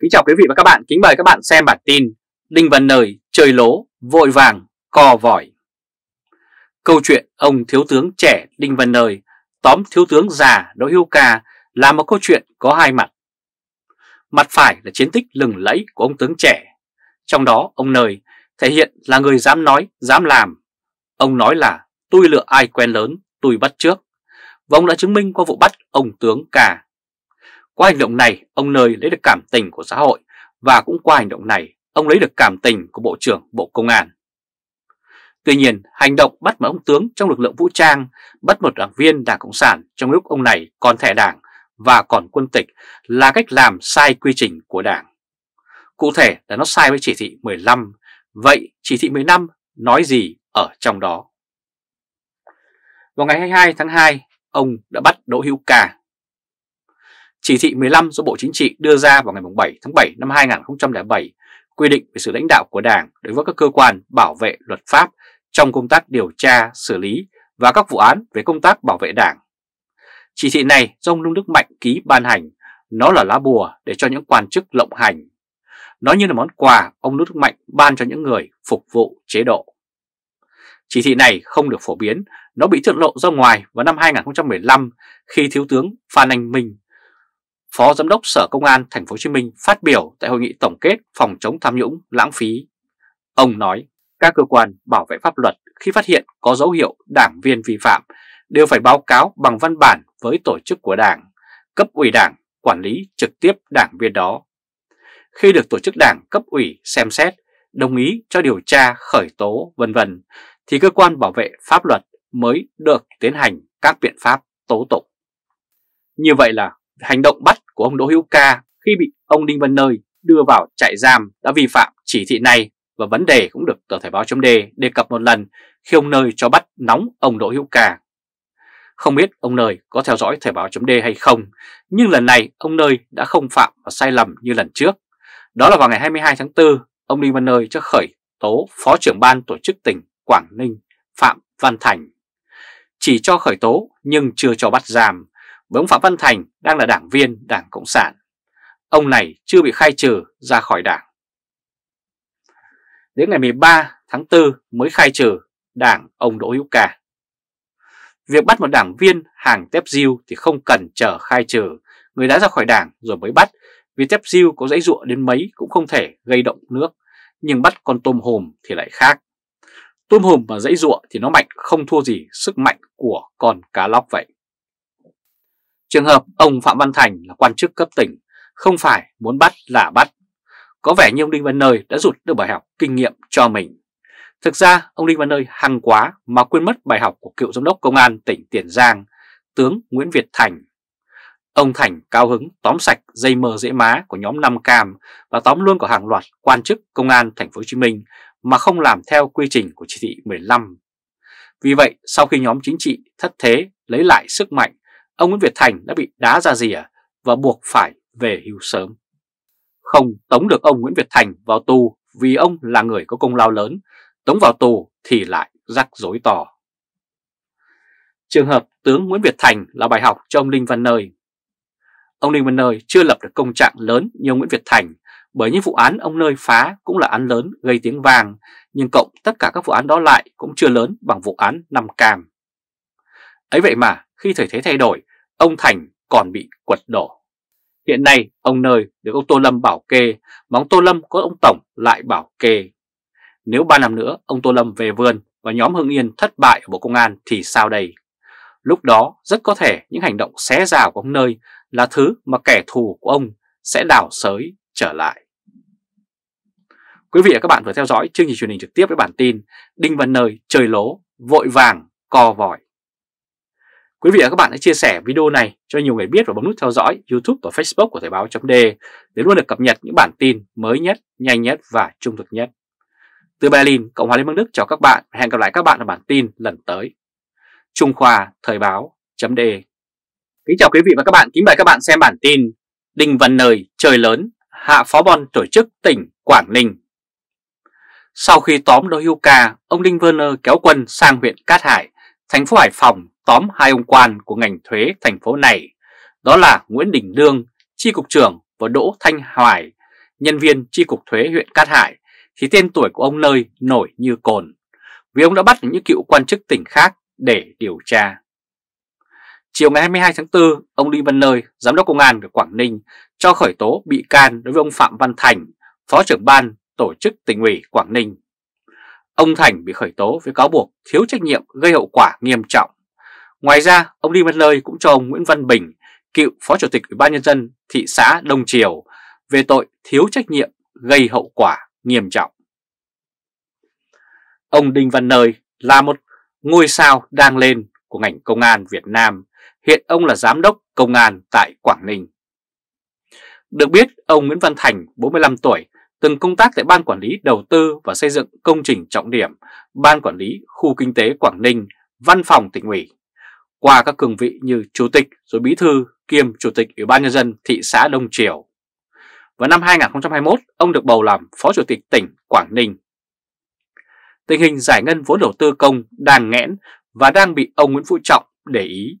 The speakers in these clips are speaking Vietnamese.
Kính chào quý vị và các bạn, kính mời các bạn xem bản tin Đinh Văn Nơi chơi lố, vội vàng, co vòi. Câu chuyện ông thiếu tướng trẻ Đinh Văn Nơi tóm thiếu tướng già Đỗ Hữu Ca là một câu chuyện có hai mặt. Mặt phải là chiến tích lừng lẫy của ông tướng trẻ Trong đó ông Nơi thể hiện là người dám nói, dám làm. Ông nói là tôi lựa ai quen lớn, tôi bắt trước. Và ông đã chứng minh qua vụ bắt ông tướng Ca qua hành động này, ông Nơi lấy được cảm tình của xã hội và cũng qua hành động này, ông lấy được cảm tình của Bộ trưởng Bộ Công an. Tuy nhiên, hành động bắt một ông tướng trong lực lượng vũ trang, bắt một đảng viên Đảng Cộng sản trong lúc ông này còn thẻ đảng và còn quân tịch là cách làm sai quy trình của đảng. Cụ thể là nó sai với chỉ thị 15, vậy chỉ thị 15 nói gì ở trong đó? Vào ngày 22 tháng 2, ông đã bắt Đỗ Hữu Ca, chỉ thị 15 do Bộ Chính trị đưa ra vào ngày 7 tháng 7 năm 2007 quy định về sự lãnh đạo của Đảng đối với các cơ quan bảo vệ luật pháp trong công tác điều tra, xử lý và các vụ án về công tác bảo vệ Đảng. Chỉ thị này do ông Nông Đức Mạnh ký ban hành, nó là lá bùa để cho những quan chức lộng hành. Nó như là món quà ông Nông Đức Mạnh ban cho những người phục vụ chế độ. Chỉ thị này không được phổ biến, nó bị thượng lộ ra ngoài vào năm 2015 khi Thiếu tướng Phan Anh Minh Phó Giám đốc Sở Công an Thành phố Hồ Chí Minh phát biểu tại hội nghị tổng kết phòng chống tham nhũng lãng phí. Ông nói, các cơ quan bảo vệ pháp luật khi phát hiện có dấu hiệu đảng viên vi phạm đều phải báo cáo bằng văn bản với tổ chức của đảng, cấp ủy đảng quản lý trực tiếp đảng viên đó. Khi được tổ chức đảng cấp ủy xem xét, đồng ý cho điều tra, khởi tố vân vân thì cơ quan bảo vệ pháp luật mới được tiến hành các biện pháp tố tụng. Như vậy là hành động bắt của ông Đỗ Hữu Ca khi bị ông Đinh Văn Nơi đưa vào trại giam đã vi phạm chỉ thị này và vấn đề cũng được tờ Thể báo chấm đề đề cập một lần khi ông Nơi cho bắt nóng ông Đỗ Hữu Ca. Không biết ông Nơi có theo dõi Thời báo chấm đề hay không, nhưng lần này ông Nơi đã không phạm và sai lầm như lần trước. Đó là vào ngày 22 tháng 4, ông Đinh Văn Nơi cho khởi tố Phó trưởng ban tổ chức tỉnh Quảng Ninh Phạm Văn Thành. Chỉ cho khởi tố nhưng chưa cho bắt giam với ông Phạm Văn Thành đang là đảng viên Đảng Cộng sản. Ông này chưa bị khai trừ ra khỏi đảng. Đến ngày 13 tháng 4 mới khai trừ đảng ông Đỗ Hữu Ca. Việc bắt một đảng viên hàng tép diêu thì không cần chờ khai trừ, người đã ra khỏi đảng rồi mới bắt, vì tép diêu có dãy ruộng đến mấy cũng không thể gây động nước, nhưng bắt con tôm hùm thì lại khác. Tôm hùm và dãy ruộng thì nó mạnh không thua gì sức mạnh của con cá lóc vậy. Trường hợp ông Phạm Văn Thành là quan chức cấp tỉnh, không phải muốn bắt là bắt. Có vẻ như ông Đinh Văn Nơi đã rụt được bài học kinh nghiệm cho mình. Thực ra ông Đinh Văn Nơi hăng quá mà quên mất bài học của cựu giám đốc công an tỉnh Tiền Giang, tướng Nguyễn Việt Thành. Ông Thành cao hứng tóm sạch dây mờ dễ má của nhóm 5 Cam và tóm luôn của hàng loạt quan chức công an thành phố Hồ Chí Minh mà không làm theo quy trình của chỉ thị 15. Vì vậy, sau khi nhóm chính trị thất thế lấy lại sức mạnh ông Nguyễn Việt Thành đã bị đá ra rìa và buộc phải về hưu sớm. Không tống được ông Nguyễn Việt Thành vào tù vì ông là người có công lao lớn, tống vào tù thì lại rắc rối to. Trường hợp tướng Nguyễn Việt Thành là bài học cho ông linh Văn Nơi. Ông linh Văn Nơi chưa lập được công trạng lớn như ông Nguyễn Việt Thành bởi những vụ án ông Nơi phá cũng là án lớn gây tiếng vàng nhưng cộng tất cả các vụ án đó lại cũng chưa lớn bằng vụ án Năm Cam. Ấy vậy mà khi thời thế thay đổi, ông Thành còn bị quật đổ. Hiện nay ông Nơi được ông Tô Lâm bảo kê, mà ông Tô Lâm có ông Tổng lại bảo kê. Nếu 3 năm nữa ông Tô Lâm về vườn và nhóm Hưng Yên thất bại ở Bộ Công an thì sao đây? Lúc đó rất có thể những hành động xé rào của ông Nơi là thứ mà kẻ thù của ông sẽ đảo sới trở lại. Quý vị và các bạn vừa theo dõi chương trình truyền hình trực tiếp với bản tin Đinh Văn Nơi trời lố, vội vàng, co vòi. Quý vị và các bạn hãy chia sẻ video này cho nhiều người biết và bấm nút theo dõi YouTube và Facebook của Thời báo .d để luôn được cập nhật những bản tin mới nhất, nhanh nhất và trung thực nhất. Từ Berlin, Cộng hòa Liên bang Đức chào các bạn và hẹn gặp lại các bạn ở bản tin lần tới. Trung Khoa Thời báo .d Kính chào quý vị và các bạn, kính mời các bạn xem bản tin Đinh Văn Nơi trời lớn, hạ phó bon tổ chức tỉnh Quảng Ninh. Sau khi tóm Đỗ hưu Ca, ông Đinh Văn Nơi kéo quân sang huyện Cát Hải, thành phố Hải Phòng tóm hai ông quan của ngành thuế thành phố này, đó là Nguyễn Đình Lương, chi cục trưởng và Đỗ Thanh Hoài, nhân viên chi cục thuế huyện Cát Hải, thì tên tuổi của ông Nơi nổi như cồn, vì ông đã bắt những cựu quan chức tỉnh khác để điều tra. Chiều ngày 22 tháng 4, ông Đinh Văn Nơi, Giám đốc Công an của Quảng Ninh, cho khởi tố bị can đối với ông Phạm Văn Thành, Phó trưởng ban tổ chức tỉnh ủy Quảng Ninh. Ông Thành bị khởi tố với cáo buộc thiếu trách nhiệm gây hậu quả nghiêm trọng. Ngoài ra, ông Đinh Văn Nơi cũng cho ông Nguyễn Văn Bình, cựu Phó Chủ tịch Ủy ban Nhân dân thị xã Đông Triều, về tội thiếu trách nhiệm gây hậu quả nghiêm trọng. Ông Đinh Văn Nơi là một ngôi sao đang lên của ngành công an Việt Nam. Hiện ông là giám đốc công an tại Quảng Ninh. Được biết, ông Nguyễn Văn Thành, 45 tuổi, từng công tác tại Ban Quản lý Đầu tư và Xây dựng Công trình Trọng điểm, Ban Quản lý Khu Kinh tế Quảng Ninh, Văn phòng tỉnh ủy. Qua các cương vị như Chủ tịch rồi Bí thư kiêm Chủ tịch Ủy ban Nhân dân thị xã Đông Triều. Vào năm 2021, ông được bầu làm Phó Chủ tịch tỉnh Quảng Ninh. Tình hình giải ngân vốn đầu tư công đang nghẽn và đang bị ông Nguyễn Phú Trọng để ý.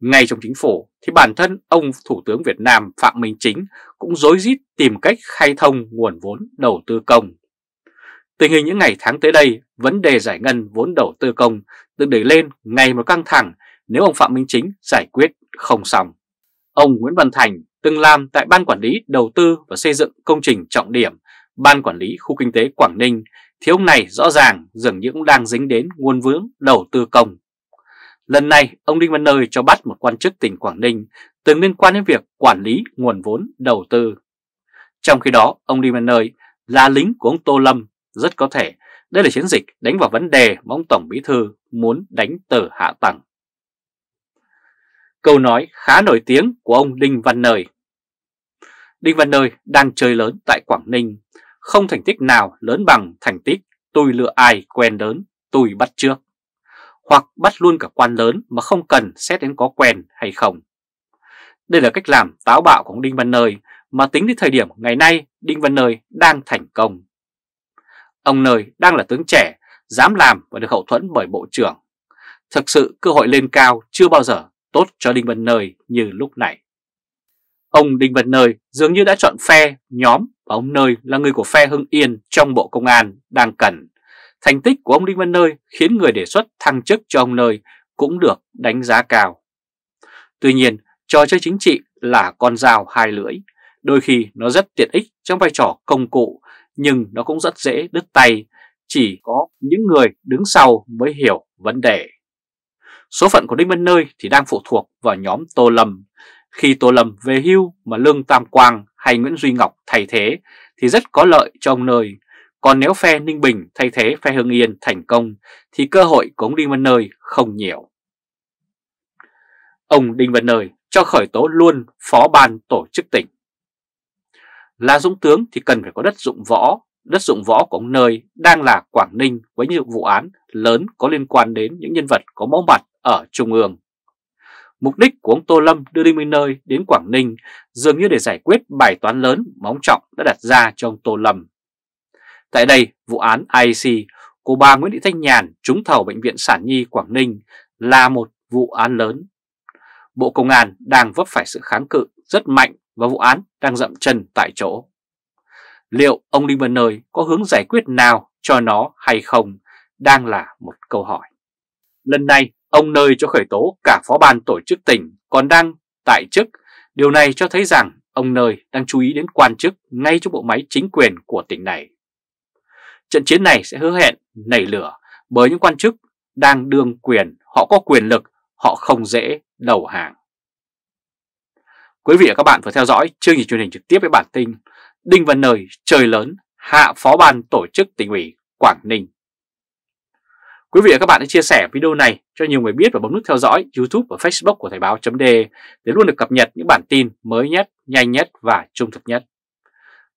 Ngay trong chính phủ thì bản thân ông Thủ tướng Việt Nam Phạm Minh Chính cũng dối rít tìm cách khai thông nguồn vốn đầu tư công. Tình hình những ngày tháng tới đây, vấn đề giải ngân vốn đầu tư công được đẩy lên ngày một căng thẳng nếu ông Phạm Minh Chính giải quyết không xong. Ông Nguyễn Văn Thành từng làm tại Ban Quản lý Đầu tư và Xây dựng Công trình Trọng điểm, Ban Quản lý Khu Kinh tế Quảng Ninh, thì ông này rõ ràng dường như cũng đang dính đến nguồn vướng đầu tư công. Lần này, ông Đinh Văn Nơi cho bắt một quan chức tỉnh Quảng Ninh từng liên quan đến việc quản lý nguồn vốn đầu tư. Trong khi đó, ông Đinh Văn Nơi là lính của ông Tô Lâm, rất có thể đây là chiến dịch đánh vào vấn đề mà ông Tổng Bí Thư muốn đánh từ hạ tầng. Câu nói khá nổi tiếng của ông Đinh Văn Nơi Đinh Văn Nơi đang chơi lớn tại Quảng Ninh, không thành tích nào lớn bằng thành tích tôi lựa ai quen lớn, tôi bắt trước. Hoặc bắt luôn cả quan lớn mà không cần xét đến có quen hay không. Đây là cách làm táo bạo của ông Đinh Văn Nơi mà tính đến thời điểm ngày nay Đinh Văn Nơi đang thành công. Ông Nơi đang là tướng trẻ, dám làm và được hậu thuẫn bởi Bộ trưởng. Thực sự cơ hội lên cao chưa bao giờ tốt cho Đinh Văn Nơi như lúc này. Ông Đinh Văn Nơi dường như đã chọn phe, nhóm và ông Nơi là người của phe Hưng Yên trong Bộ Công an đang cần. Thành tích của ông Đinh Văn Nơi khiến người đề xuất thăng chức cho ông Nơi cũng được đánh giá cao. Tuy nhiên, trò chơi chính trị là con dao hai lưỡi, đôi khi nó rất tiện ích trong vai trò công cụ nhưng nó cũng rất dễ đứt tay, chỉ có những người đứng sau mới hiểu vấn đề. Số phận của Đinh Văn Nơi thì đang phụ thuộc vào nhóm Tô Lâm. Khi Tô Lâm về hưu mà Lương Tam Quang hay Nguyễn Duy Ngọc thay thế thì rất có lợi cho ông Nơi. Còn nếu phe Ninh Bình thay thế phe Hưng Yên thành công thì cơ hội của ông Đinh Văn Nơi không nhiều. Ông Đinh Văn Nơi cho khởi tố luôn phó ban tổ chức tỉnh. Là dũng tướng thì cần phải có đất dụng võ, đất dụng võ của ông Nơi đang là Quảng Ninh với những vụ án lớn có liên quan đến những nhân vật có máu mặt ở Trung ương. Mục đích của ông Tô Lâm đưa Đinh Minh Nơi đến Quảng Ninh dường như để giải quyết bài toán lớn mà ông Trọng đã đặt ra cho ông Tô Lâm. Tại đây, vụ án IC của bà Nguyễn Thị Thanh Nhàn trúng thầu Bệnh viện Sản Nhi Quảng Ninh là một vụ án lớn. Bộ Công an đang vấp phải sự kháng cự rất mạnh và vụ án đang dậm chân tại chỗ. Liệu ông Đinh Văn Nơi có hướng giải quyết nào cho nó hay không đang là một câu hỏi. Lần này, ông Nơi cho khởi tố cả phó ban tổ chức tỉnh còn đang tại chức. Điều này cho thấy rằng ông Nơi đang chú ý đến quan chức ngay trong bộ máy chính quyền của tỉnh này. Trận chiến này sẽ hứa hẹn nảy lửa bởi những quan chức đang đương quyền, họ có quyền lực, họ không dễ đầu hàng. Quý vị và các bạn vừa theo dõi chương trình truyền hình trực tiếp với bản tin Đinh Văn Nơi trời lớn hạ phó ban tổ chức tỉnh ủy Quảng Ninh. Quý vị và các bạn hãy chia sẻ video này cho nhiều người biết và bấm nút theo dõi YouTube và Facebook của Thời báo .de để luôn được cập nhật những bản tin mới nhất, nhanh nhất và trung thực nhất.